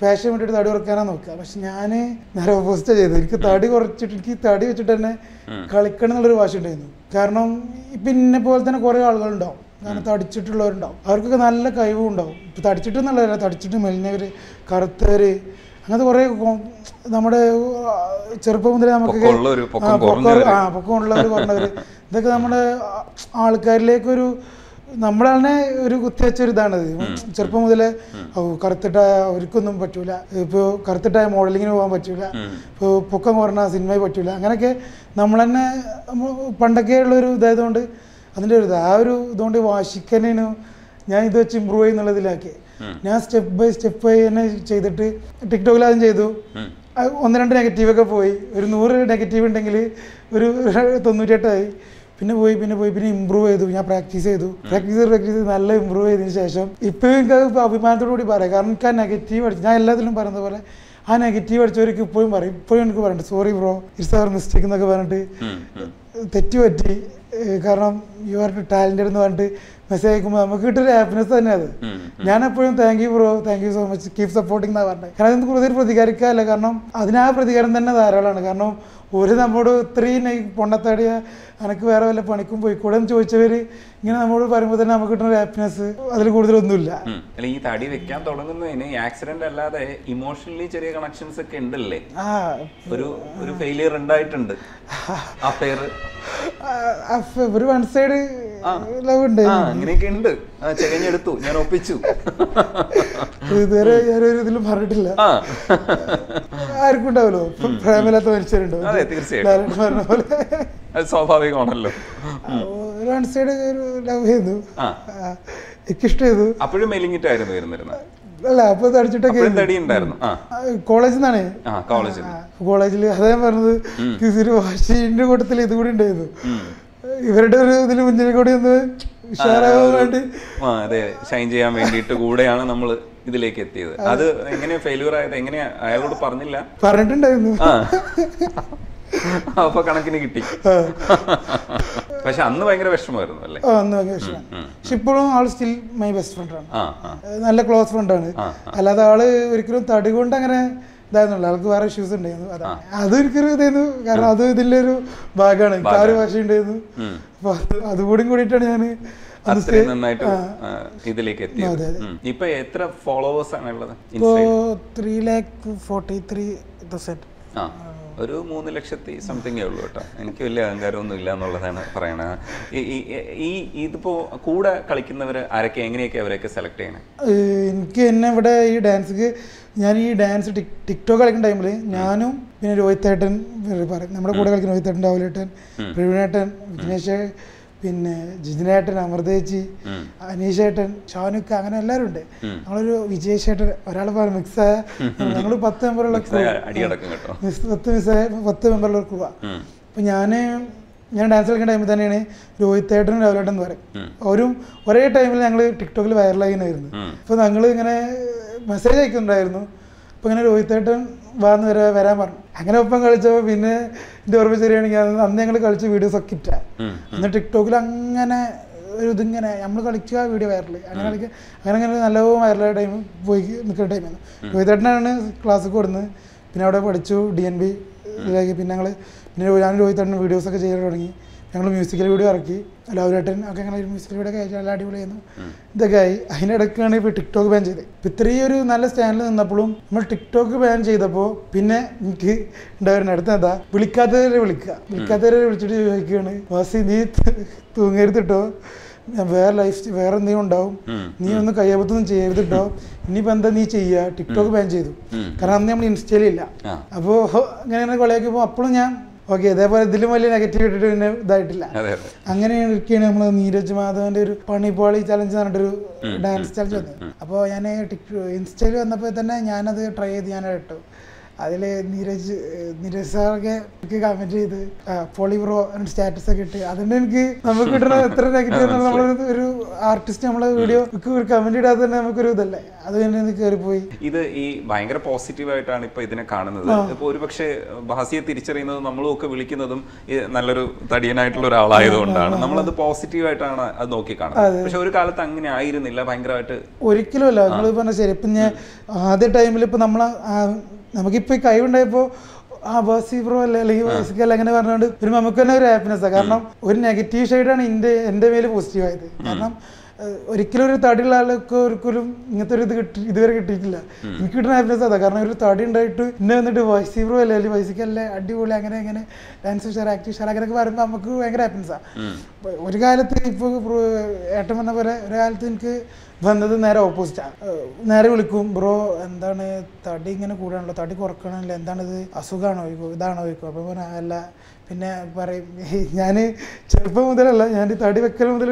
D: പാഷൻ വേണ്ടിയിട്ട് തടി കുറക്കാനാണ് നോക്കുക. പക്ഷെ ഞാൻ നേരെ ഓപ്പോസിറ്റ് ചെയ്തത്. എനിക്ക് തടി കുറച്ചിട്ട് എനിക്ക് തടി വെച്ചിട്ട് തന്നെ കളിക്കണം എന്നുള്ളൊരു വാശി ഉണ്ടായിരുന്നു. കാരണം പിന്നെ പോലെ തന്നെ കുറേ ആളുകളുണ്ടാവും. കാരണം തടിച്ചിട്ടുള്ളവരുണ്ടാവും. അവർക്കൊക്കെ നല്ല കഴിവും ഉണ്ടാവും. ഇപ്പം തടിച്ചിട്ടെന്നുള്ളവരല്ല തടിച്ചിട്ട് മെലിഞ്ഞവര് കറുത്തവർ അങ്ങനത്തെ കുറേ നമ്മുടെ ചെറുപ്പം മുതലേ നമുക്ക്. ആ പൊക്കമുള്ളവർ പറഞ്ഞവർ ഇതൊക്കെ നമ്മുടെ ആൾക്കാരിലേക്കൊരു നമ്മളെ ഒരു കുത്തിവെച്ച ഒരു ഇതാണത് ചെറുപ്പം മുതലേ ഓ കറുത്തിട്ട അവർക്കൊന്നും പറ്റൂല. ഇപ്പോൾ കറുത്തിട്ടായ മോഡലിങ്ങിന് പോകാൻ പറ്റൂല. ഇപ്പോൾ പൊക്കം കുറഞ്ഞ സിനിമയിൽ പറ്റൂല. അങ്ങനെയൊക്കെ നമ്മൾ തന്നെ പണ്ടൊക്കെ ഉള്ളൊരു ഇതായതുകൊണ്ട് അതിന്റെ ഒരു ഇത് ആ ഒരു ഇതുകൊണ്ട് വാശിക്കനേനു ഞാൻ ഇത് വെച്ച് ഇമ്പ്രൂവ് ചെയ്യുന്നുള്ളതിലാക്കി ഞാൻ സ്റ്റെപ്പ് ബൈ സ്റ്റെപ്പ് ബൈ തന്നെ ചെയ്തിട്ട് ടിക്ടോക്കിൽ ആദ്യം ചെയ്തു. ഒന്ന് രണ്ട് നെഗറ്റീവൊക്കെ പോയി. ഒരു നൂറ് നെഗറ്റീവ് ഉണ്ടെങ്കിൽ ഒരു തൊണ്ണൂറ്റെട്ടായി പിന്നെ പോയി പിന്നെ പോയി പിന്നെ ഇമ്പ്രൂവ് ചെയ്തു. ഞാൻ പ്രാക്ടീസ് ചെയ്തു. പ്രാക്ടീസ് ചെയ്ത് പ്രാക്ടീസ് ചെയ്ത് നല്ല ഇമ്പ്രൂവ് ചെയ്തതിന് ശേഷം ഇപ്പോഴും എനിക്ക് അത് അഭിമാനത്തോടു കൂടി പറയാം. കാരണം എനിക്ക് ആ നെഗറ്റീവ് അടിച്ചു ഞാൻ എല്ലാത്തിലും പറയുന്ന പോലെ ആ നെഗറ്റീവ് അടിച്ചവർക്ക് ഇപ്പോഴും പറയും. ഇപ്പോഴും എനിക്ക് പറയണ്ട sorry bro it's our mistake എന്നൊക്കെ പറഞ്ഞിട്ട് തെറ്റ് പറ്റി. കാരണം യു ആർ ടാലന്റഡ് എന്ന് പറഞ്ഞിട്ട് മെസ്സേജ് അയക്കുമ്പോൾ നമുക്ക് കിട്ടൊരു ഹാപ്പിനെസ് തന്നെ അത്. ഞാൻ എപ്പോഴും thank you bro thank you so much keep supporting എന്നാണ് പറഞ്ഞത് കാരണം അതിന് കൂടുതൽ പ്രതികരിക്കാറില്ല. കാരണം അതിനാ പ്രതികാരം തന്നെ ധാരാളമാണ്. കാരണം ഒരു നമ്മോട് ഇത്രയും പൊണ്ണത്താടിയ എനിക്ക് വേറെ വല്ല പണിക്കും പോയി എന്ന് ചോദിച്ചവർ ഇങ്ങനെ നമ്മോട് പറയുമ്പോൾ തന്നെ നമുക്ക് കിട്ടുന്ന ഒരു ഹാപ്പിനെസ് അതിൽ കൂടുതലൊന്നുമില്ല.
G: അല്ല ഈ തടി വെക്കാൻ തുടങ്ങുന്നതിന് ആക്സിഡന്റ് അല്ലാതെ ഇമോഷണലി ചെറിയ കണക്ഷൻസ് ഒക്കെ ഉണ്ടല്ലേ? ഒരു ഒരു ഫെയിലിയർ ഉണ്ടായിട്ടുണ്ട്. ആ,
D: ഒരു വൺ സൈഡ് ലവ് ഉണ്ട്.
G: അങ്ങനെയൊക്കെ ഉണ്ട്. ചെകഞ്ഞെടുത്തു. ഞാൻ ഒപ്പിച്ചു.
D: ഇതുവരെ ഞാനൊരു ഇതിലും പറഞ്ഞിട്ടില്ല. ആർക്കും ഉണ്ടാവല്ലോ പ്രേമില്ലാത്ത മനുഷ്യരുണ്ടോ?
G: അതെ, തീർച്ചയായിട്ടും. അത് സ്വാഭാവികമാണല്ലോ.
D: ഒരു വൺ സൈഡ് ലവ് ചെയ്തു.
G: ആ.
D: ആ, എനിക്കിഷ്ടം ചെയ്തു.
G: അപ്പോഴും മെലിഞ്ഞിട്ടായിരുന്നു വരുന്നിരുന്നത്
D: അല്ല അപ്പൊ തടിച്ചിട്ടൊക്കെ കോളേജിൽ നിന്നാണ്
G: കോളേജിൽ
D: അതാ പറഞ്ഞത്. ഒരു വാശിന്റെ കൂട്ടത്തിൽ ഇത് കൂടി ഉണ്ടായിരുന്നു. ഇവരുടെ ഒരു ഇതിൽ മുന്നിൽ കൂടി ഒന്ന്
G: അതെ ഷൈൻ ചെയ്യാൻ വേണ്ടിയിട്ട് കൂടെയാണ് നമ്മൾ ഇതിലേക്ക് എത്തിയത്. അത്. എങ്ങനെയാ ഫെയിലിയർ ആയത്? എങ്ങനെയാ? അയാളോട് പറഞ്ഞില്ല?
D: പറഞ്ഞിട്ടുണ്ടായിരുന്നു.
G: അപ്പൊ കണക്കിന് കിട്ടി. പക്ഷെ അന്ന് ഭയങ്കര വിഷമമായിരുന്നു അല്ലേ?
D: അന്ന് ഭയങ്കര വിഷമം. പക്ഷെ ഇപ്പോഴും ആൾ സ്റ്റിൽ മൈ ബെസ്റ്റ് ഫ്രണ്ട്
G: ആ ആ.
D: നല്ല ക്ലോസ് ഫ്രണ്ട് ആണ്. അല്ലാതെ ആൾ ഒരിക്കലും തടി കൊണ്ട് അങ്ങനെ ഇതായിരുന്നുള്ളൂ ആൾക്ക് വേറെ ഇഷ്യൂസ് ഉണ്ടായിരുന്നു. അതൊരിക്കലും ഇതായിരുന്നു. കാരണം അത് ഇതിന്റെ ഒരു ഭാഗമാണ്. എനിക്ക് ആ ഒരു ഭാഷ ഉണ്ടായിരുന്നു. അപ്പൊ അതുകൂടി കൂടിയിട്ടാണ് ഞാൻ
G: അത്രയും നന്നായിട്ട് ഇതിലേക്ക്. ഇപ്പൊ എത്ര ഫോളോവേഴ്സ് ആണ് ഉള്ളത്?
D: Three lakh forty three thousand
G: ഒരു മൂന്ന് ലക്ഷത്തി സംതിങ്ങേ ഉള്ളൂ കേട്ടോ. എനിക്ക് വലിയ അഹങ്കാരമൊന്നും ഇല്ല എന്നുള്ളതാണ് പറയണത്. ഈ- ഇതിപ്പോ കൂടെ കളിക്കുന്നവര് ആരൊക്കെ എങ്ങനെയൊക്കെ അവരൊക്കെ സെലക്ട് ചെയ്യണേ?
D: എനിക്ക് എന്നെ ഇവിടെ ഈ ഡാൻസിക്ക് ഞാൻ ഈ ഡാൻസ് ടിക് ടിക്ടോക്ക് കളിക്കുന്ന ടൈമിൽ ഞാനും പിന്നെ രോഹിത്തേട്ടൻ പറയും. നമ്മുടെ കൂടെ കളിക്കുന്ന രോഹിത്തേട്ടൻ രാഹുലേട്ടൻ പ്രവീണേട്ടൻ വിഘ്നേഷ് പിന്നെ ജിജിനേട്ടൻ അമൃതേച്ചി അനീഷേട്ടൻ ഷാനുക്ക അങ്ങനെ എല്ലാവരും ഉണ്ട് ഞങ്ങളൊരു വിജയശേട്ടൻ ഒരാൾ പറഞ്ഞു ആയ ഞങ്ങൾ പത്ത് മെമ്പറുള്ള
G: പത്ത്.
D: മിസ് പത്ത് മിസ്സായ പത്ത് മെമ്പറുള്ള ഒരു അപ്പൊ അപ്പം ഞാൻ ഞാൻ ഡാൻസ് കളിക്കുന്ന ടൈമിൽ തന്നെയാണ് രോഹിത് ഏട്ടനും രാഹുലേട്ടൻ എന്ന് പറയും. അവരും ഒരേ ടൈമിൽ ഞങ്ങൾ ടിക്ടോക്കിൽ വൈറലായിരുന്നു അപ്പോൾ ഞങ്ങൾ ഇങ്ങനെ മെസ്സേജ് അയക്കുന്നുണ്ടായിരുന്നു. അപ്പോൾ ഇങ്ങനെ രോഹിത്തേട്ടൻ വാന്ന് വരെ വരാൻ പറഞ്ഞു. അങ്ങനെ ഒപ്പം കളിച്ചപ്പോൾ പിന്നെ എന്റെ ഓർമ്മ ശരിയാണെങ്കിൽ അന്ന് ഞങ്ങൾ കളിച്ച വീഡിയോസ് ഒക്കെ ഇട്ട. അന്ന് ടിക്ടോക്കിൽ അങ്ങനെ ഒരു ഇതിങ്ങനെ നമ്മൾ കളിച്ച വീഡിയോ വൈറൽ അങ്ങനെ കളിക്കുക അങ്ങനെ അങ്ങനെ നല്ല വൈറലായ ടൈം പോയി നിൽക്കുന്ന ടൈമാണ് രോഹിത്തേട്ടനാണ് ക്ലാസ് കൊടുന്നത് പിന്നെ അവിടെ പഠിച്ചു ഡി എൻ ബി ഇതിലേക്ക് പിന്നെ ഞങ്ങൾ പിന്നെ ഞാൻ രോഹിത്തേട്ടൻ വീഡിയോസൊക്കെ ചെയ്യാൻ തുടങ്ങി. ഞങ്ങൾ മ്യൂസിക്കൽ വീഡിയോ ഇറക്കി. ലൗരേട്ടൻ ഒക്കെ ഞങ്ങൾ മ്യൂസിക്കൽ വീഡിയോ ഒക്കെ നല്ല അടിപൊളിയായിരുന്നു. ഇതൊക്കെ ആയി. അതിനിടയ്ക്കാണ് ഇപ്പോൾ ടിക്ടോക്ക് ബാൻ ചെയ്തത്. ഇപ്പം ഇത്രയും ഒരു നല്ല സ്റ്റാൻഡിൽ നിന്നപ്പോഴും നമ്മൾ ടിക്ടോക്ക് ബാൻ ചെയ്തപ്പോൾ പിന്നെ എനിക്ക് ഉണ്ടായിരുന്ന അടുത്ത എന്താ? വിളിക്കാത്തവരെ വിളിക്കുക. വിളിക്കാത്തവരെ വിളിച്ചിട്ട് ചോദിക്കുകയാണ് വാസി നീ തൂങ്ങരുത്തിട്ടോ ഞാൻ വേറെ ലൈഫ് വേറെ എന്തെങ്കിലും ഉണ്ടാവും. നീ ഒന്നും കയ്യബത്തൊന്നും ചെയ്യരുതിട്ടോ. ഇനിയിപ്പോൾ എന്താ നീ ചെയ്യുക ടിക്ടോക്ക് ബാൻ ചെയ്തു. കാരണം അന്ന് നമ്മൾ ഇൻസ്റ്റയിലില്ല. അപ്പോൾ അങ്ങനെ അങ്ങനെ കളിയാക്കിയപ്പോൾ അപ്പോഴും ഞാൻ ഓക്കെ ഇതേപോലെ ഇതിലും വലിയ നെഗറ്റീവ് ഇട്ടിട്ട് പിന്നെ ഇതായിട്ടില്ല. ഇരിക്കുകയാണ് നമ്മൾ നീരജ് മാധവന്റെ ഒരു പണിപോളി ചലഞ്ച് പറഞ്ഞിട്ടൊരു ഡാൻസ് ചലഞ്ച് വന്നത്. അപ്പോൾ ഞാൻ ടിക് ഇൻസ്റ്റയിൽ വന്നപ്പോൾ തന്നെ ഞാനത് ട്രൈ ചെയ്ത് ഞാൻ ഇട്ടു. അതിൽ നീരജ് നീരജ് സാറൊക്കെ എനിക്ക് കമന്റ് ചെയ്ത് പോളിബ്രോ സ്റ്റാറ്റസ് ഒക്കെ ഇട്ട്. അതുകൊണ്ട് എനിക്ക് നമുക്ക് കിട്ടുന്ന എത്ര നെഗറ്റീവ് നമ്മൾ ഒരു ആർട്ടിസ്റ്റ് നമ്മളെ വീഡിയോ ഒരു കമന്റ് ഇടാതെ തന്നെ നമുക്കൊരു ഇതല്ലേ? അത് തന്നെ കയറി പോയി
G: ഇത് ഈ ഭയങ്കര പോസിറ്റീവ് ആയിട്ടാണ് ഇപ്പൊ ഇതിനെ കാണുന്നത്. ഇപ്പൊ ഒരുപക്ഷെ ഭാസിയെ തിരിച്ചറിയുന്നത് നമ്മളും ഒക്കെ വിളിക്കുന്നതും നല്ലൊരു തടിയനായിട്ടുള്ള ഒരാളായതുകൊണ്ടാണ്. നമ്മളത് പോസിറ്റീവ് ആയിട്ടാണ് അത് നോക്കി കാണുന്നത് പക്ഷെ ഒരു കാലത്ത് അങ്ങനെ ആയിരുന്നില്ല ഭയങ്കരമായിട്ട്.
D: ഒരിക്കലും അല്ല. നിങ്ങൾ പറഞ്ഞ ശരി. ഇപ്പം ഞാൻ ആദ്യ ടൈമിൽ ഇപ്പം നമ്മൾ നമുക്കിപ്പോൾ ഈ കഴിവുണ്ടായപ്പോൾ ആ ബസ് ബ്രോ അല്ലേ അല്ലെങ്കിൽ ബേസിക്കൽ അങ്ങനെ പറഞ്ഞുകൊണ്ട് ഒരു നമുക്ക് തന്നെ ഒരു ഹാപ്പിനെസ്സാണ് കാരണം ഒരു നെഗറ്റീവ് ഷെയ്ഡാണ് എന്റെ എന്റെ മേൽ പോസിറ്റീവ് ആയത്. കാരണം ഒരിക്കലും ഒരു തടിയുള്ള ആൾക്ക് ഒരിക്കലും ഇങ്ങനത്തെ ഒരു ഇത് കിട്ടി ഇതുവരെ കിട്ടിയിട്ടില്ല. എനിക്ക് കിട്ടുന്ന ഹാപ്പിനെസ് അതാ. കാരണം ഒരു തടി ഉണ്ടായിട്ട് ഇന്നെ വന്നിട്ട് വൈസി ബ്രോ അല്ലേ അല്ലെങ്കിൽ വൈസിക്കല്ലേ അടിപൊളി അങ്ങനെ അങ്ങനെ ഡാൻസ് ഷെയർ ആക്ടീവ് ഷെയർ അങ്ങനെയൊക്കെ പറയുമ്പോൾ നമുക്ക് ഭയങ്കര ഹാപ്പിനെസ്സാണ് ഒരു കാലത്ത് ഇപ്പോൾ ഏട്ടൻ പറഞ്ഞ പോലെ ഒരു കാലത്ത് എനിക്ക് വന്നത് നേരെ ഓപ്പോസിറ്റ് നേരെ വിളിക്കും ബ്രോ എന്താണ് തടി ഇങ്ങനെ കൂടാണല്ലോ തടി കുറക്കണമല്ലോ എന്താണിത് അസുഖമാണോ ചോദിക്കും ഇതാണോ? ചോദിക്കും. അപ്പം പറഞ്ഞാൽ അല്ല. പിന്നെ പറയും ഞാൻ ചെറുപ്പം മുതലല്ല ഞാൻ തടി വെക്കൽ മുതൽ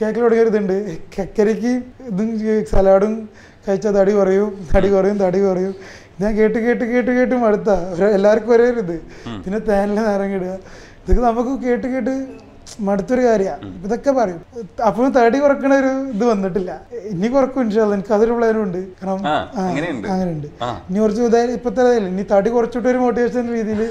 D: കേക്കിൽ തുടങ്ങിയ ഒരു ഇതുണ്ട്. കക്കരിക്ക് ഇതും സലാഡും കഴിച്ചാൽ തടി കുറയും തടി കുറയും തടി കുറയും. ഞാൻ കേട്ട് കേട്ട് കേട്ട് കേട്ട് മടുത്താ. എല്ലാവർക്കും ഒരേ ഒരു ഇത് പിന്നെ തേനിൽ നേരം ഇടുക. ഇതൊക്കെ നമുക്ക് കേട്ട് കേട്ട് മടുത്തൊരു കാര്യമാണ് ഇതൊക്കെ പറയും. അപ്പോഴും തടി കുറക്കണ ഒരു ഇത് വന്നിട്ടില്ല. ഇനി കുറക്കും ഇൻഷാല്ല എനിക്ക് അതൊരു പ്ലാനും ഉണ്ട്. കാരണം
G: അങ്ങനെയുണ്ട്.
D: ഇനി കുറച്ച് ഉദാഹരണം ഇപ്പത്തെ ഇനി തടി കുറച്ചിട്ട് ഒരു മോട്ടിവേഷൻ രീതിയിൽ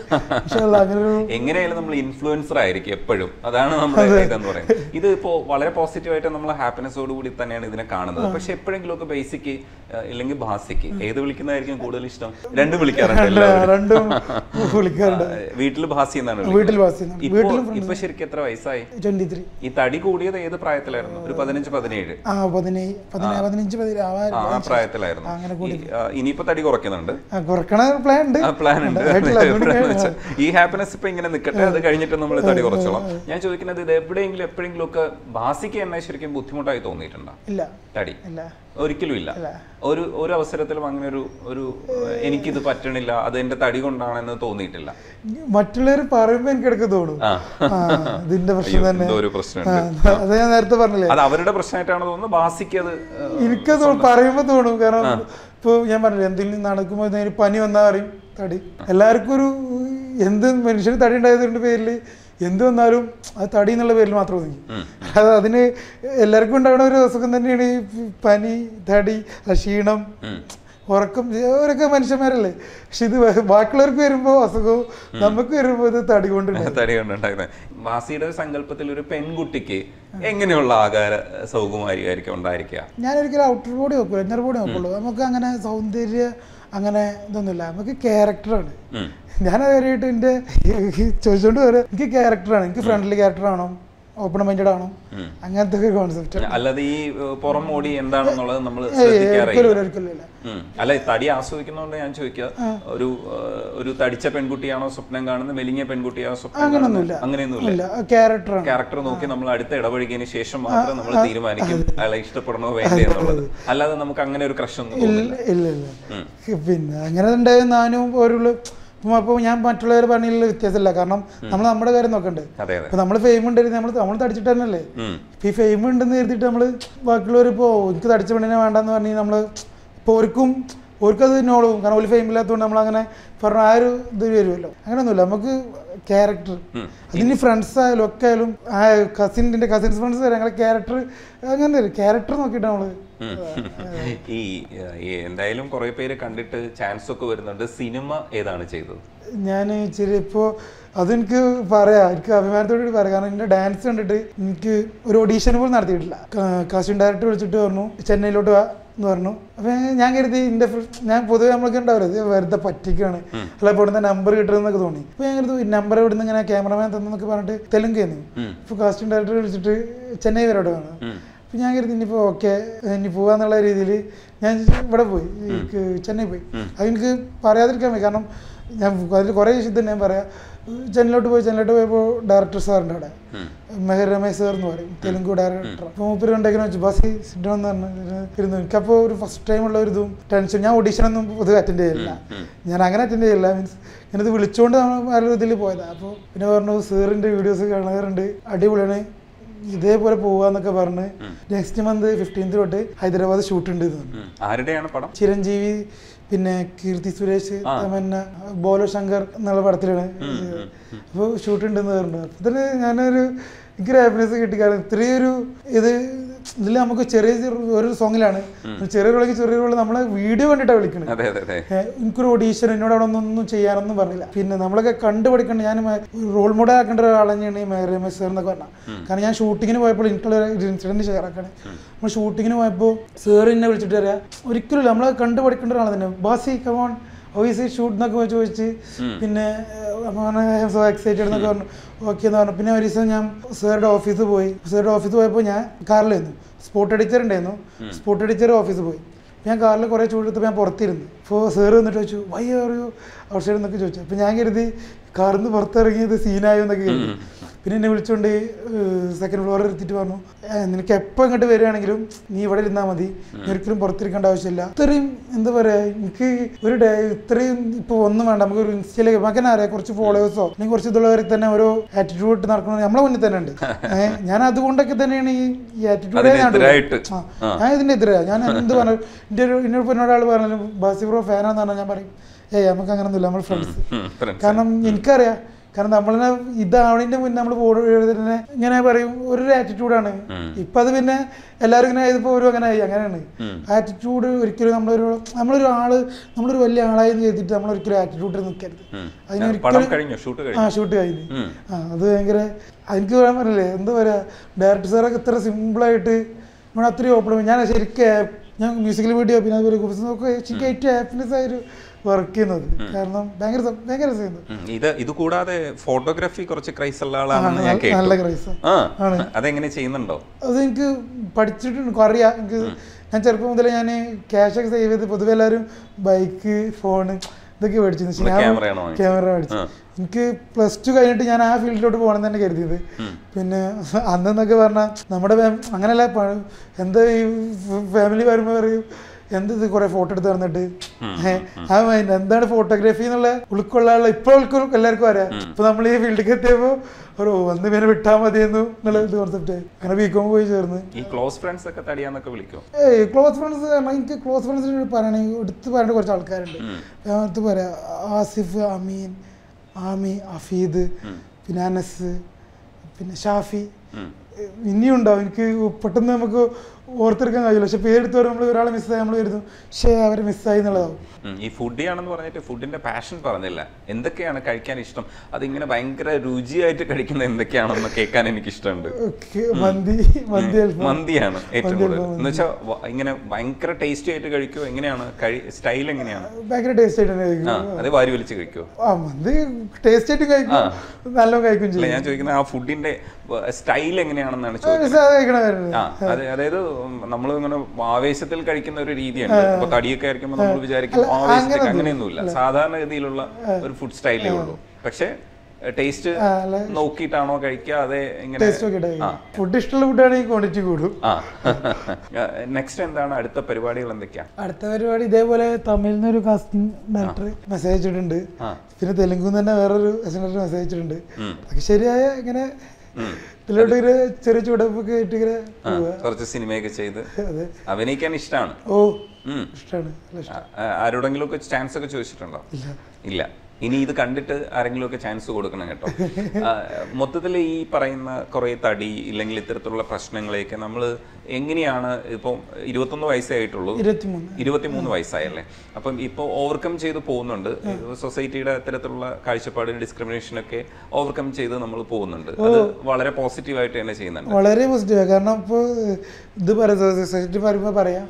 G: എങ്ങനെയായാലും നമ്മൾ ഇൻഫ്ലുവൻസർ ആയിരിക്കും എപ്പോഴും. അതാണ് നമ്മുടെ ഇതെന്ന് പറയുന്നത്. ഇത് ഇപ്പോൾ വളരെ പോസിറ്റീവ് ആയിട്ട് നമ്മൾ ഹാപ്പിനെസ്സോട് കൂടി തന്നെയാണ് ഇതിനെ കാണുന്നത്. പക്ഷെ എപ്പോഴെങ്കിലും ഒക്കെ ബേസിക്ക് ഇല്ലെങ്കിൽ ഭാസിക്ക് ഏത് വിളിക്കുന്നതായിരിക്കും കൂടുതൽ ഇഷ്ടം? രണ്ടും വിളിക്കാറുണ്ട്
D: രണ്ടും വിളിക്കാറുണ്ട്.
G: വീട്ടിൽ ഭാസി എന്നാണ്
D: വീട്ടിൽ. ഭാസി
G: ഇപ്പോ ഇപ്പൊ ശരിക്കും എത്ര വയസ്സായി
D: ട്വന്റി ത്രീ.
G: ഈ തടി കൂടിയത് ഏത് പ്രായത്തിലായിരുന്നു? ഒരു പതിനഞ്ച് പതിനേഴ്.
D: ആ പതിനേഴ് പതിനേഴ് പതിനഞ്ച് പതിനേഴ് ആ
G: പ്രായത്തിലായിരുന്നു. ഈ, ആ, ഇനിയിപ്പോ തടി കുറയ്ക്കുന്നുണ്ട്?
D: ആ, കുറക്കണ പ്ലാൻ ഉണ്ട്.
G: ആ പ്ലാൻ ഉണ്ട്.
D: അതുകൊണ്ട്
G: വെച്ചാ, ഈ ഹാപ്പിനെസ് ഇപ്പൊ ഇങ്ങനെ നിൽക്കട്ടെ അത് കഴിഞ്ഞിട്ട് നമ്മൾ തടി കുറച്ചോളാം. ഞാൻ ചോദിക്കുന്നത് ഇത് എവിടെയെങ്കിലും എപ്പോഴെങ്കിലും ഒക്കെ ഭാസിക്ക് എന്നെ ശരിക്കും ബുദ്ധിമുട്ടായി തോന്നിയിട്ടുണ്ടോ?
D: ഇല്ല.
G: തടി.
D: ഇല്ല.
G: ഒരിക്കലും ഇല്ല. ഒരു ഒരു അവസരത്തിലും അങ്ങനെ ഒരു ഒരു എനിക്കിത് പറ്റണില്ല അത് എന്റെ തടി കൊണ്ടാണെന്ന് തോന്നിയിട്ടില്ല.
D: മറ്റുള്ളവർ പറയുമ്പോ എനിക്ക് ഇടയ്ക്ക് തോന്നും.
G: ആ.
D: ആ ഇതിന്റെ പ്രശ്നം തന്നെ.
G: ഒരു പ്രശ്നമുണ്ട്.
D: അത് ഞാൻ നേരത്തെ പറഞ്ഞില്ലേ?
G: അത് അവരുടെ പ്രശ്നമായിട്ടാണ് തോന്നുന്നത് ബാസിക്ക് അത്
D: എനിക്കത് പറയുമ്പോ തോന്നും. കാരണം ഇപ്പൊ ഞാൻ പറഞ്ഞില്ല എന്തെങ്കിലും നടക്കുമ്പോ പനി വന്നാൽ പറയും തടി. എല്ലാവർക്കും ഒരു എന്ത് മനുഷ്യന് തടി ഉണ്ടായതിന്റെ പേരിൽ എന്ത് വന്നാലും അത് തടി എന്നുള്ള പേരിൽ മാത്രം ഒതുങ്ങി. അത് അതിന് എല്ലാവർക്കും ഉണ്ടാകുന്ന ഒരു അസുഖം തന്നെയാണ് ഈ പനി തടി ക്ഷീണം. ഉറക്കം അവരൊക്കെ മനുഷ്യന്മാരല്ലേ? പക്ഷെ ഇത് ബാക്കിയുള്ളവർക്ക് വരുമ്പോൾ അസുഖവും നമുക്ക് വരുമ്പോൾ ഇത് തടി കൊണ്ട്
G: തടി കൊണ്ടുണ്ടായിരുന്നത് വാസിയുടെ സങ്കല്പത്തിൽ ഒരു പെൺകുട്ടിക്ക് എങ്ങനെയുള്ള ആകാര സൗകുമാരിയായിരിക്കും ഉണ്ടായിരിക്കുക?
D: ഞാനൊരിക്കലും ഔട്ടർ ബോഡി നോക്കൂല ഇന്നർ ബോഡി നോക്കുള്ളൂ. നമുക്ക് അങ്ങനെ സൗന്ദര്യ അങ്ങനെ ഇതൊന്നുമില്ല. നമുക്ക് ക്യാരക്ടറാണ്
G: ഞാനത്
D: ഞാൻ കാര്യമായിട്ട് എന്റെ ചോദിച്ചോണ്ട് വരെ എനിക്ക് ക്യാരക്ടറാണ് എനിക്ക് ഫ്രണ്ട്ലി ക്യാരക്ടർ ആണോ ഓപ്പൺ മൈൻഡഡ് ആണോ? അങ്ങനത്തെ ഒരു കോൺസെപ്റ്റ്
G: അല്ലാതെ ഈ പുറം മോടി എന്താണെന്നുള്ളത് നമ്മൾ. അല്ല തടി ആസ്വദിക്കുന്നതുകൊണ്ട് ഞാൻ ചോദിക്കുക ഒരു ഒരു തടിച്ച പെൺകുട്ടിയാണോ സ്വപ്നം കാണുന്നത് മെലിഞ്ഞ പെൺകുട്ടിയാണോ സ്വപ്നം അങ്ങനെയൊന്നുമില്ല.
D: അങ്ങനെയൊന്നുമില്ല ക്യാരക്ടർ
G: ക്യാരക്ടർ നോക്കി നമ്മൾ അടുത്ത ഇടപഴകിയതിന് ശേഷം മാത്രം നമ്മൾ തീരുമാനിക്കും അയാളെ ഇഷ്ടപ്പെടണോ വേണ്ടേ എന്നുള്ളത്. അല്ലാതെ നമുക്ക് അങ്ങനെ ഒരു ക്രഷ് ഒന്നും
D: ഇല്ല ഇല്ല പിന്നെ അങ്ങനെ ഉണ്ടായ നാനും ഒരു അപ്പോൾ ഞാൻ മറ്റുള്ളവരെ പണിയിലുള്ള വ്യത്യാസമില്ല. കാരണം നമ്മൾ നമ്മുടെ കാര്യം നോക്കണ്ടേ? ഇപ്പൊ നമ്മൾ ഫെയിം ഉണ്ടായിരുന്നു നമ്മൾ നമ്മൾ തടിച്ചിട്ട് തന്നെയല്ലേ? ഇപ്പൊ ഈ ഫെയിം ഉണ്ടെന്ന് കരുതിയിട്ട് നമ്മൾ ബാക്കിയുള്ളവർ ഇപ്പോൾ എനിക്ക് തടിച്ച പെണ്ണിനെ വേണ്ടെന്ന് പറഞ്ഞ് നമ്മൾ ഇപ്പോൾ ഓർക്കും ഓർക്കത് നോളും കാരണം ഒരു ഫെയിം ഇല്ലാത്തതുകൊണ്ട് നമ്മൾ അങ്ങനെ പറഞ്ഞ ആ ഒരു ഇത് വരുമല്ലോ. അങ്ങനെയൊന്നുമില്ല. നമുക്ക് ക്യാരക്ടർ അതിന് ഫ്രണ്ട്സ് ആയാലും ഒക്കെ ആയാലും ആ കസിന്റെ കസിൻസ് ഫ്രണ്ട്സ് വരെ ഞങ്ങളുടെ ക്യാരക്ടർ അങ്ങനെ ക്യാരക്ടർ നോക്കിയിട്ട് നമ്മൾ
G: ഈ എന്തായാലും കുറെ പേര് കണ്ടിട്ട് ചാൻസ് ഒക്കെ വരുന്നുണ്ട്. സിനിമ ഏതാണ് ചെയ്തത്?
D: ഞാൻ ഇച്ചിരി ഇപ്പോ അതെനിക്ക് പറയാ. എനിക്ക് അഭിമാനത്തോട് കൂടി പറയാം. കാരണം എന്റെ ഡാൻസ് കണ്ടിട്ട് എനിക്ക് ഒരു ഓഡീഷൻ പോലും നടത്തിയിട്ടില്ല. കാസ്റ്റിംഗ് ഡയറക്ടർ വിളിച്ചിട്ട് പറഞ്ഞു ചെന്നൈയിലോട്ട് വാ എന്ന് പറഞ്ഞു. അപ്പം ഞാൻ കരുതി എന്റെ ഞാൻ പൊതുവെ നമ്മളൊക്കെ ഉണ്ടാവില്ല? ഇത് വെറുതെ പറ്റിക്കാണ്. അല്ല ഇപ്പോൾ ഇവിടുന്ന് നമ്പർ കിട്ടണമെന്നൊക്കെ തോന്നി. അപ്പോൾ ഞാൻ കരുതി നമ്പർ ഇവിടുന്ന് ഇങ്ങനെ ക്യാമറമാൻ തന്നെന്നൊക്കെ പറഞ്ഞിട്ട് തെലുങ്ക് ചെയ്യുന്നു ഇപ്പോൾ കാസ്റ്റിംഗ് ഡയറക്ടർ വിളിച്ചിട്ട് ചെന്നൈ വരോട്ട് വന്നു. അപ്പം ഞാൻ കരുതി ഇനിയിപ്പോൾ ഓക്കെ ഇനി പോവാന്നുള്ള രീതിയിൽ ഞാൻ ഇവിടെ പോയി ചെന്നൈ പോയി. അതെനിക്ക് പറയാതിരിക്കാൻ പോയി കാരണം ഞാൻ അതിൽ കുറേ വിഷയത്തിൽ ഞാൻ പറയാം. ചെന്നൈയിലോട്ട് പോയി ചെന്നൈയിലോട്ട് പോയപ്പോൾ ഡയറക്ടർ സാറിന്റെ അവിടെ. മെഹർ രമേശ് സാർ എന്ന് പറയും തെലുങ്ക് ഡയറക്ടർ അപ്പോൾ മൂപ്പര് ഉണ്ടാക്കിയെന്ന് വെച്ചു ബസ് സിഡോ എന്ന് പറഞ്ഞു ഇരുന്നു. എനിക്കപ്പോൾ ഒരു ഫസ്റ്റ് ടൈം ഉള്ള ഒരു ഇതും ടെൻഷൻ ഞാൻ ഓഡീഷനൊന്നും പൊതുവെ അറ്റൻഡ് ചെയ്യില്ല ഞാൻ അങ്ങനെ അറ്റൻഡ് ചെയ്യില്ല മീൻസ് ഞാനത് വിളിച്ചുകൊണ്ട് നമ്മൾ ഇതിൽ പോയതാണ് അപ്പോൾ പിന്നെ പറഞ്ഞു സാറിന്റെ വീഡിയോസ് കാണാറുണ്ട്. അടിപൊളിയാണ്. ഇതേപോലെ പോവാന്നൊക്കെ പറഞ്ഞ് നെക്സ്റ്റ് മന്ത് ഫിഫ്റ്റീൻത് തൊട്ട് ഹൈദരാബാദ് ഷൂട്ട് ഉണ്ട്.
G: ആരുടെയാണ് പടം?
D: ചിരഞ്ജീവി പിന്നെ കീർത്തി സുരേഷ് തമന്ന ബോലോ ശങ്കർ എന്നുള്ള പടത്തിലാണ്. അപ്പോൾ ഷൂട്ട് ഉണ്ടെന്ന് പറഞ്ഞു. അതിന് ഞാനൊരു എനിക്കൊരു ഹാപ്പിനെസ് കിട്ടിക്കാണ് ഇത്രയൊരു ഇത് ഇതിൽ നമുക്ക് ചെറിയ ഒരു സോങ്ങിലാണ് ചെറിയ വിളക്ക് ചെറിയ റോൾ നമ്മളെ വീഡിയോ കണ്ടിട്ടാണ് വിളിക്കുന്നത് എനിക്കൊരു ഓഡീഷൻ എന്നോട് അവിടെ ഒന്നും ചെയ്യാനൊന്നും പറഞ്ഞില്ല. പിന്നെ നമ്മളൊക്കെ കണ്ടുപഠിക്കേണ്ട. ഞാൻ റോൾ മോഡൽ ആക്കേണ്ട ഒരാൾ തന്നെയാണ് ഈ മേരമ സാർ എന്നൊക്കെ പറഞ്ഞാൽ കാരണം ഞാൻ ഷൂട്ടിങ്ങിന് പോയപ്പോൾ എനിക്കുള്ള ഒരു ഇൻസിഡന്റ് ഷെയർ ആക്കാണ് നമ്മൾ ഷൂട്ടിങ്ങിന് പോയപ്പോൾ സാർ എന്നെ വിളിച്ചിട്ട് പറയാ ഒരിക്കലും നമ്മളെ കണ്ടുപഠിക്കേണ്ട ഒരാൾ തന്നെ. ബാസി കമോൺ ഓയിസ് ഷൂട്ട് എന്നൊക്കെ ചോദിച്ച് പിന്നെ സോ എക്സൈറ്റഡ് എന്നൊക്കെ പറഞ്ഞു. ഓക്കെ എന്ന് പറഞ്ഞു. പിന്നെ ഒരു ദിവസം ഞാൻ സാറുടെ ഓഫീസ് പോയി. സാറുടെ ഓഫീസ് പോയപ്പോൾ ഞാൻ കാറിലായിരുന്നു സ്പോട്ട് എഡിറ്റർ ഉണ്ടായിരുന്നു. സ്പോട്ട് എഡിറ്റർ ഓഫീസ് പോയി. ഞാൻ കാറിൽ കുറേ ചൂടെടുത്തപ്പോൾ ഞാൻ പുറത്തിരുന്നു. അപ്പോൾ സാറ് വന്നിട്ട് ചോദിച്ചു വൈ ഒരു ഔട്ട് സൈഡ് എന്നൊക്കെ ചോദിച്ചു. അപ്പോൾ ഞാൻ കരുതി കാറിൽ നിന്ന് പുറത്തിറങ്ങിയത് സീനായോ എന്നൊക്കെ കരുതി. പിന്നെ എന്നെ വിളിച്ചുകൊണ്ട് സെക്കൻഡ് ഫ്ലോറിൽ എത്തിയിട്ട് പറഞ്ഞു നിനക്ക് എപ്പോൾ ഇങ്ങോട്ട് വരികയാണെങ്കിലും നീ ഇവിടെ ഇരുന്നാൽ മതി. നീ ഒരിക്കലും പുറത്തിരിക്കേണ്ട ആവശ്യമില്ല. ഇത്രയും എന്താ പറയുക എനിക്ക് ഒരു ഡേ ഇത്രയും ഇപ്പോൾ ഒന്നും വേണ്ട. നമുക്ക് ഒരു ഇൻസ്റ്റയിലേക്ക് തന്നെ അറിയാം കുറച്ച് ഫോളോവേഴ്സോ അല്ലെങ്കിൽ കുറച്ച് ഇതുള്ളവർക്ക് തന്നെ ഓരോ ആറ്റിറ്റ്യൂഡ് നടക്കുന്നത് നമ്മളെ മുന്നിൽ തന്നെ ഉണ്ട്. ഞാൻ അതുകൊണ്ടൊക്കെ തന്നെയാണ് ഈ ആറ്റിറ്റ്യൂഡ്. ഞാൻ ഇതിന്റെ എതിരാ. ഞാൻ എന്ത് പറഞ്ഞു എന്റെ ഒരു എന്നോട് ആൾ പറഞ്ഞാലും ബാസി ബ്രോ ഫാനാന്ന് പറഞ്ഞാൽ ഞാൻ പറയും. ഏയ് നമുക്ക് അങ്ങനൊന്നുമില്ല നമ്മൾ ഫ്രണ്ട്സ് കാരണം എനിക്കറിയാം കാരണം നമ്മളിനെ ഇതാവണിന്റെ മുന്നേ നമ്മൾ ബോർഡ് എഴുതുന്നതിനെ ഇങ്ങനെ പറയും ഒരു ആറ്റിറ്റ്യൂഡാണ് ഇപ്പൊ അത് പിന്നെ എല്ലാവരും ഇങ്ങനെ ഇതിപ്പോ ഒരു അങ്ങനെ ആയി അങ്ങനെയാണ്. ആറ്റിറ്റ്യൂഡ് ഒരിക്കലും നമ്മളൊരു നമ്മളൊരു ആൾ നമ്മളൊരു വലിയ ആളായി ചെയ്തിട്ട് നമ്മൾ ഒരിക്കലും ആറ്റിറ്റ്യൂഡിൽ നിൽക്കരുത്. അതിനൊരിക്കലും ആ ഷൂട്ട് കഴിഞ്ഞു. ആ അത് ഭയങ്കര എനിക്ക് പറയാൻ പറ്റില്ലേ. എന്താ പറയാ ഡയറക്ടർ സാറൊക്കെ ഇത്ര സിമ്പിളായിട്ട് നമ്മൾ അത്രയും ഓപ്പൺ ഞാൻ ശരിക്കും ഞാൻ മ്യൂസിക്കൽ വീഡിയോ പിന്നെ അതുപോലെ കുറിച്ച് നോക്കുക ശരിക്കും ഏറ്റവും ഹാപ്പിനെസ് ആയൊരു വർക്ക് ചെയ്യുന്നത്. കാരണം ഭയങ്കര ഭയങ്കര
G: ഇത് ഇത് കൂടാതെ ഫോട്ടോഗ്രാഫി കുറച്ച് ക്രൈസ് ഉള്ള ആളാണ് ഞാൻ
D: കേട്ടു. നല്ല ക്രൈസ് ആണ്.
G: അതെങ്ങനെ ചെയ്യുന്നുണ്ടോ?
D: അത് എനിക്ക് പഠിച്ചിട്ടുണ്ട് അറിയാം. എനിക്ക് ഞാൻ ചെറുപ്പം മുതലേ ഞാൻ ക്യാഷ് ഒക്കെ സേവ് ചെയ്ത് പൊതുവെ എല്ലാവരും ബൈക്ക് ഫോണ് ഇതൊക്കെ
G: വാങ്ങിച്ചത്?
D: ക്യാമറ മേടിച്ചു. എനിക്ക് പ്ലസ് ടു കഴിഞ്ഞിട്ട് ഞാൻ ആ ഫീൽഡിലോട്ട് പോകണം തന്നെ കരുതിയത്. പിന്നെ അന്നെന്നൊക്കെ പറഞ്ഞാൽ നമ്മുടെ അങ്ങനെയല്ല എന്താ ഈ ഫാമിലി വരുമ്പോൾ പറയും എന്ത് ഇത് കുറെ ഫോട്ടോ എടുത്ത് തന്നിട്ട് ഏഹ് എന്താണ് ഫോട്ടോഗ്രാഫി എന്നുള്ള ഉൾക്കൊള്ളാനുള്ള ഇപ്പോൾ ഉൾക്കൊള്ളും എല്ലാവർക്കും അറിയാം. ഇപ്പൊ നമ്മൾ ഈ ഫീൽഡിലേക്ക് എത്തിയപ്പോ ഒരു വന്ന് പേര് വിട്ടാൽ മതി എന്നുള്ള ഇത് കോൺസെപ്റ്റ് അങ്ങനെ ബികോം പോയി ചേർന്ന്.
G: ഈ ക്ലോസ് ഫ്രണ്ട്സ് ഒക്കെ തടിയാന്നൊക്കെ വിളിക്കോ?
D: ഏയ് ക്ലോസ് ഫ്രണ്ട്സ് എനിക്ക് ക്ലോസ് ഫ്രണ്ട്സിന് പറയണെങ്കിൽ എടുത്ത് പറയേണ്ട കുറച്ച് ആൾക്കാരുണ്ട്. ഞാൻ എടുത്ത് പറയാം ആസിഫ് അമീൻ ആമി അഫീദ് പിന്നെ അനസ് പിന്നെ ഷാഫി. ഇനിയും ഉണ്ടാവും. എനിക്ക് പെട്ടെന്ന് നമുക്ക് ഓർത്തെടുക്കാൻ കഴിയില്ല. പക്ഷെ പേരെടുത്ത് വരുമ്പോൾ നമ്മൾ ഒരാളെ മിസ്സായി നമ്മൾ വരുന്നു പക്ഷേ അവരെ മിസ്സായി എന്നുള്ളതാവും.
G: ഈ ഫുഡിയാണെന്ന് പറഞ്ഞിട്ട് ഫുഡിന്റെ പാഷൻ പറഞ്ഞില്ല. എന്തൊക്കെയാണ് കഴിക്കാൻ ഇഷ്ടം? അതിങ്ങനെ ഭയങ്കര രുചിയായിട്ട് കഴിക്കുന്ന എന്തൊക്കെയാണെന്ന് കേൾക്കാൻ എനിക്ക് ഇഷ്ടമുണ്ട്
D: മന്തി മന്തി
G: മന്തിയാണ് ഏറ്റവും കൂടുതൽ. എന്ന് വെച്ചാൽ ഇങ്ങനെ ഭയങ്കര ടേസ്റ്റി ആയിട്ട് കഴിക്കുമോ എങ്ങനെയാണ്? സ്റ്റൈൽ എങ്ങനെയാണ്?
D: ഭയങ്കര ടേസ്റ്റ് ആയിട്ട്
G: അത് വാരി വലിച്ച് കഴിക്കുമോ
D: ആ മന്തി ടേസ്റ്റ് ആയിട്ട് കഴിക്കും. നല്ല കഴിക്കും
G: ഞാൻ ചോദിക്കുന്നത് ആ ഫുഡിന്റെ സ്റ്റൈൽ എങ്ങനെയാണെന്നാണ് ചോദിക്കുന്നത്. ആ അത് അതായത് നമ്മൾ ഇങ്ങനെ ആവേശത്തിൽ കഴിക്കുന്ന ഒരു രീതിയാണ് ഇപ്പൊ തടിയൊക്കെ ആയിരിക്കുമ്പോൾ നമ്മൾ വിചാരിക്കും ആവേശത്തിൽ
D: അങ്ങനെയൊന്നും
G: സാധാരണ ഗതിയിലുള്ള ഒരു ഫുഡ് സ്റ്റൈലേ ഉള്ളൂ. പക്ഷെ ടേസ്റ്റ് നോക്കിയിട്ടാണോ കഴിക്കുക അതെ ഇങ്ങനെ
D: ഫുഡ് ഇഷ്ടമുള്ള ഫുഡാണെങ്കിൽ ക്വാണ്ടിറ്റി കൂടും.
G: നെക്സ്റ്റ് എന്താണ്? അടുത്ത പരിപാടികൾ എന്തൊക്കെയാ?
D: അടുത്ത പരിപാടി ഇതേപോലെ തമിഴിൽ ഒരു കാസ്റ്റിംഗ് ഡയറക്ടർ മെസ്സേജ് അയച്ചിട്ടുണ്ട് പിന്നെ തെലുങ്കു തന്നെ വേറൊരു മെസ്സേജ് അയച്ചിട്ടുണ്ട്. അതൊക്കെ ശരിയായ ഇങ്ങനെ ഇതിലോട്ട് ഇങ്ങനെ ചെറിയ ചുവടപ്പൊക്കെ ഇട്ട് ഇങ്ങനെ
G: കുറച്ച് സിനിമയൊക്കെ ചെയ്ത് അഭിനയിക്കാൻ ഇഷ്ടമാണ്
D: ഓ ഇഷ്ടമാണ്
G: ആരോടെങ്കിലും ഒക്കെ ചാൻസ് ഒക്കെ ചോദിച്ചിട്ടുണ്ടോ? ഇല്ല. ഇനി ഇത് കണ്ടിട്ട് ആരെങ്കിലും ഒക്കെ ചാൻസ് കൊടുക്കണം കേട്ടോ. മൊത്തത്തിൽ ഈ പറയുന്ന കുറേ തടി ഇല്ലെങ്കിൽ ഇത്തരത്തിലുള്ള പ്രശ്നങ്ങളെയൊക്കെ നമ്മൾ എങ്ങനെയാണ് ഇപ്പം ഇരുപത്തൊന്ന് വയസ്സായിട്ടുള്ളൂ
D: ഇരുപത്തിമൂന്ന്.
G: ഇരുപത്തിമൂന്ന് വയസ്സായല്ലേ? അപ്പം ഇപ്പോൾ ഓവർകം ചെയ്ത് പോകുന്നുണ്ട്. സൊസൈറ്റിയുടെ അത്തരത്തിലുള്ള കാഴ്ചപ്പാട് ഡിസ്ക്രിമിനേഷൻ ഒക്കെ ഓവർകം ചെയ്ത് നമ്മൾ പോകുന്നുണ്ട്. അത് വളരെ പോസിറ്റീവായിട്ട് തന്നെ ചെയ്യുന്നുണ്ട്.
D: വളരെ പോസിറ്റീവാണ് കാരണം ഇപ്പോൾ ഇത് പറയാം സൊസൈറ്റി പറയുമ്പോൾ പറയാം.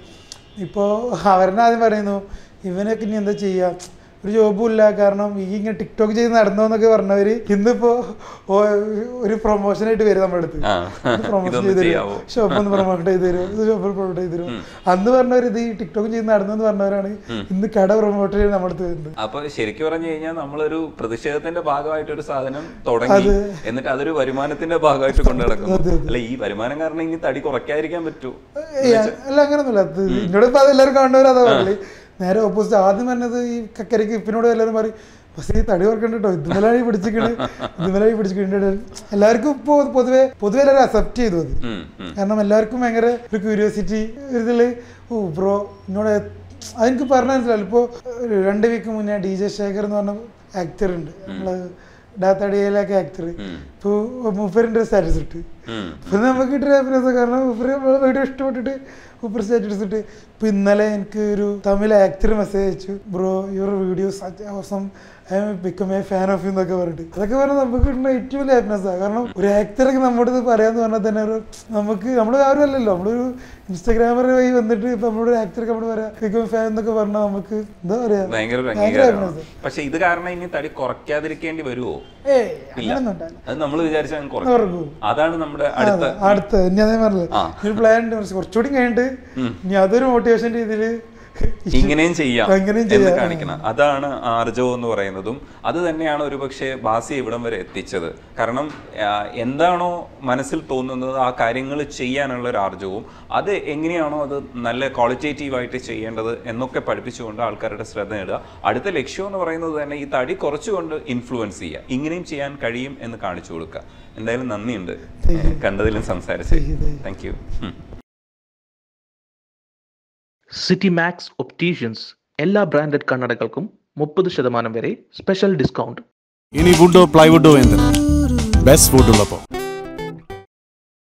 D: ഇപ്പോൾ അവരെന്നെ ആദ്യം പറയുന്നു ഇവനൊക്കെ ഇനി എന്താ ചെയ്യുക ഒരു ജോബും ഇല്ല കാരണം ഈ ഇങ്ങനെ ടിക്ടോക്ക് ചെയ്ത് നടന്നു എന്നൊക്കെ പറഞ്ഞവര് ഇന്നിപ്പോ ഒരു ഒരു പ്രൊമോഷനായിട്ട് വരും നമ്മുടെ അടുത്ത്. പ്രൊമോഷൻ ചെയ്ത്? തരും. ഷോപ്പ് ഒന്ന് പ്രൊമോട്ട് ചെയ്ത് തരും. ഷോപ്പിൽ ഷോപ്പ് പ്രൊമോട്ട് ചെയ്ത് തരും. അന്ന് പറഞ്ഞവർ ഇത് ഈ ടിക്ടോക്ക് ചെയ്ത് നടന്നു എന്ന് പറഞ്ഞവരാണ് ഇന്ന് കട പ്രൊമോട്ട് ചെയ്ത് നമ്മുടെ അടുത്ത് വരുന്നത്.
G: അപ്പൊ ശരിക്കും പറഞ്ഞു കഴിഞ്ഞാൽ നമ്മളൊരു പ്രതിഷേധത്തിന്റെ ഭാഗമായിട്ട് ഒരു സാധനം തുടങ്ങി എന്നിട്ട് അതൊരു വരുമാനത്തിന്റെ ഭാഗമായിട്ട് കൊണ്ടു നടക്കുന്നു. അല്ല ഈ വരുമാനം കാരണം ഇനി തടി കുറയ്ക്കാതിരിക്കാൻ പറ്റൂ.
D: അല്ല അങ്ങനൊന്നുമില്ല. അത് എന്നോട് ഇപ്പൊ അതെല്ലാവരും കാണുന്നവരതാ പറയൽ നേരെ ഓപ്പോസിറ്റ് ആദ്യം പറഞ്ഞത് ഈ കക്കരിക്ക് ഇപ്പിനോട് എല്ലാവരും പറയും പക്ഷേ ഈ തടി ഓർക്കണ്ട കേട്ടോ ഇതുമലായി പിടിച്ചിട്ട് പിടിച്ചിക്കണ് പിടിച്ചിട്ട് പിടിച്ചിട്ടുണ്ട് എല്ലാവർക്കും ഇപ്പോൾ പൊതുവെ പൊതുവെ എല്ലാവരും അക്സെപ്റ്റ് ചെയ്തു അത്. കാരണം എല്ലാവർക്കും ഭയങ്കര ഒരു ക്യൂരിയോസിറ്റി ഒരു ഇതിൽ ഓ ബ്രോ എന്നോട് അതെനിക്ക് പറഞ്ഞാൽ മനസ്സിലാവില്ല ഇപ്പോൾ രണ്ട് വീക്ക് മുന്നേ ഡി ജെ ശേഖർ എന്ന് പറഞ്ഞ ആക്ടർ ഉണ്ട്. നമ്മൾ ഡാത്തടിയിലൊക്കെ ആക്ടർ ഇപ്പോൾ മൂപ്പറിന്റെ സ്റ്റാറ്റസ് ഇട്ട്.
G: ഉം.
D: അപ്പൊ നമുക്ക് കിട്ടിയ ഹാപ്പിനെസ് കാരണം മൂപ്പര് വീഡിയോ ഇഷ്ടപ്പെട്ടിട്ട് മൂപ്പർ സ്റ്റാറ്റസ് ഇട്ട്. ഇപ്പൊ ഇന്നലെ എനിക്ക് ഒരു തമിഴ് ആക്ടർ മെസ്സേജ് അയച്ചു. Bro your videos awesome I am become a fan of you എന്നൊക്കെ പറഞ്ഞിട്ട്. അതൊക്കെ പറഞ്ഞാൽ നമുക്ക് കിട്ടുന്ന ഏറ്റവും വലിയ ഹാപ്പിനെസ് ആണ് കാരണം ഒരു ആക്ടറൊക്കെ നമ്മുടെ ഇത് പറയാന്ന് പറഞ്ഞാൽ തന്നെ ഒരു നമുക്ക് നമ്മൾ ആരും അല്ലല്ലോ. നമ്മളൊരു ഇൻസ്റ്റാഗ്രാമർ വഴി വന്നിട്ട് ഇപ്പൊ നമ്മളൊരു ആക്ടർക്ക് നമ്മൾ പറയാം ബിക്കം ഫാൻ എന്നൊക്കെ പറഞ്ഞാൽ നമുക്ക് എന്താ പറയാ?
G: ഭയങ്കര പക്ഷെ ഇത് കാരണം ഇനി തടി കുറയ്ക്കാതിരിക്കേണ്ടി വരുമോ അത് നമ്മൾ വിചാരിച്ചാൽ. അതാണ് നമ്മുടെ അടുത്ത
D: അടുത്ത ഇനി അതേ
G: പറഞ്ഞത്.
D: ഒരു പ്ലാൻ ഉണ്ട്. കുറച്ചുകൂടി കഴിഞ്ഞിട്ട് ഇനി അതൊരു മോട്ടിവേഷൻ രീതിയിൽ
G: ഇങ്ങനെയും ചെയ്യാം എന്ന് കാണിക്കണം. അതാണ് ആർജവം എന്ന് പറയുന്നതും. അത് തന്നെയാണ് ഒരുപക്ഷെ ബാസി ഇവിടം വരെ എത്തിച്ചത്. കാരണം എന്താണോ മനസ്സിൽ തോന്നുന്നത് ആ കാര്യങ്ങൾ ചെയ്യാനുള്ള ഒരു ആർജവും അത് എങ്ങനെയാണോ അത് നല്ല ക്വാളിറ്റേറ്റീവ് ആയിട്ട് ചെയ്യേണ്ടത് എന്നൊക്കെ പഠിപ്പിച്ചുകൊണ്ട് ആൾക്കാരുടെ ശ്രദ്ധ നേടുക. അടുത്ത ലക്ഷ്യം എന്ന് പറയുന്നത് തന്നെ ഈ തടി കുറച്ചുകൊണ്ട് ഇൻഫ്ലുവൻസ് ചെയ്യുക. ഇങ്ങനെയും ചെയ്യാൻ കഴിയും എന്ന് കാണിച്ചു കൊടുക്കുക. എന്തായാലും നന്ദിയുണ്ട്. കണ്ടതിലും സംസാരിച്ചു thank you
B: City Max Opticians എല്ലാ ബ്രാൻഡഡ് കണ്ണടകൾക്കും മുപ്പത് ശതമാനം വരെ സ്പെഷ്യൽ ഡിസ്കൗണ്ട്
C: ഇനി വുഡോ പ്ലൈവുഡോ എന്ത് ബെസ്റ്റ് വുഡ് ഉള്ളപ്പോൾ